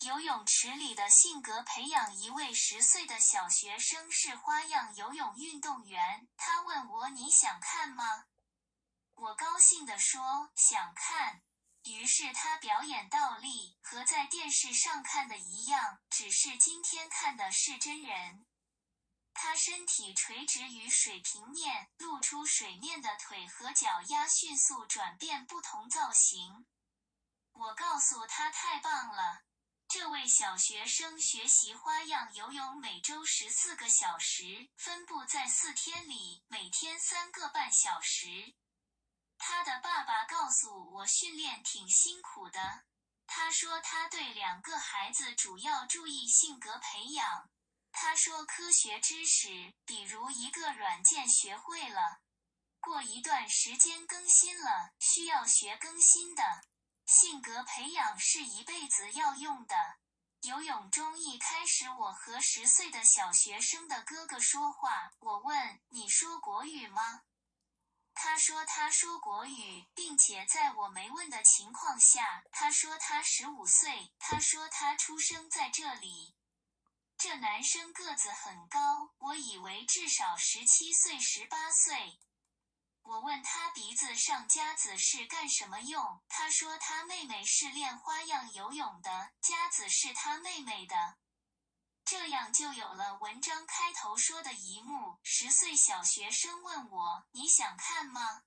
游泳池里的性格培养，一位十岁的小学生是花样游泳运动员。他问我：“你想看吗？”我高兴地说：“想看。”于是他表演倒立，和在电视上看的一样，只是今天看的是真人。他身体垂直于水平面，露出水面的腿和脚丫迅速转变不同造型。我告诉他太棒了。这位小学生学习花样游泳，每周十四个小时，分布在四天里，每天三个半小时。他的爸爸告诉我，训练挺辛苦的。他说他对两个孩子主要注意性格培养。他说：“科学知识，比如一个软件学会了，过一段时间更新了，需要学更新的。性格培养是一辈子要用的。”游泳中一开始，我和十岁的小学生的哥哥说话。我问：“你说国语吗？”他说：“他说国语，并且在我没问的情况下，他说他十五岁。他说他出生在这里。”这男生个子很高，我以为至少十七岁、十八岁。我问他鼻子上夹子是干什么用，他说他妹妹是练花样游泳的，夹子是他妹妹的。这样就有了文章开头说的一幕：十岁小学生问我：“你想看吗？”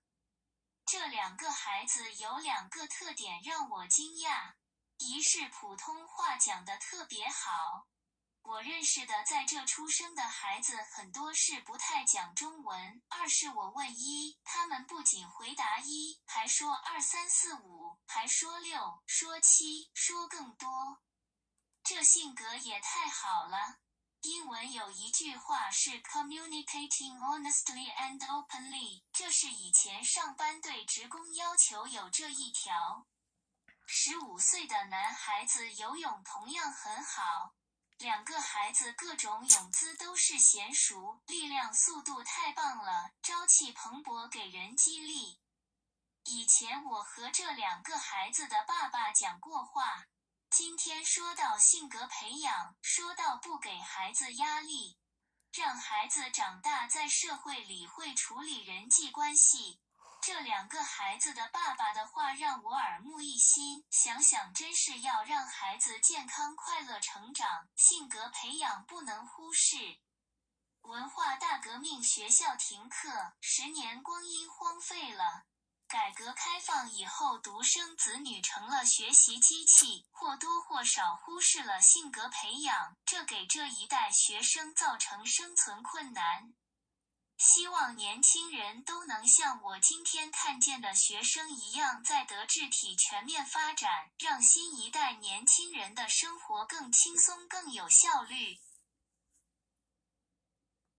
这两个孩子有两个特点让我惊讶：一是普通话讲得特别好。我认识的在这出生的孩子很多是不太讲中文。二是我问一，他们不仅回答一，还说二三四五，还说六，说七，说更多。这性格也太好了。英文有一句话是 communicating honestly and openly，这是以前上班对职工要求有这一条。十五岁的男孩子游泳同样很好。两个孩子各种泳姿都是娴熟，力量、速度太棒了，朝气蓬勃，给人激励。以前我和这两个孩子的爸爸讲过话，今天说到性格培养，说到不给孩子压力，让孩子长大在社会里会处理人际关系。这两个孩子的爸爸的话让我耳目一新，想想真是要让孩子健康快乐成长，性格培养不能忽视。文化大革命学校停课，十年光阴荒废了。改革开放以后，独生子女成了学习机器，或多或少忽视了性格培养，这给这一代学生造成生存困难。希望年轻人都能像我今天看见的学生一样，在德智体全面发展，让新一代年轻人的生活更轻松、更有效率。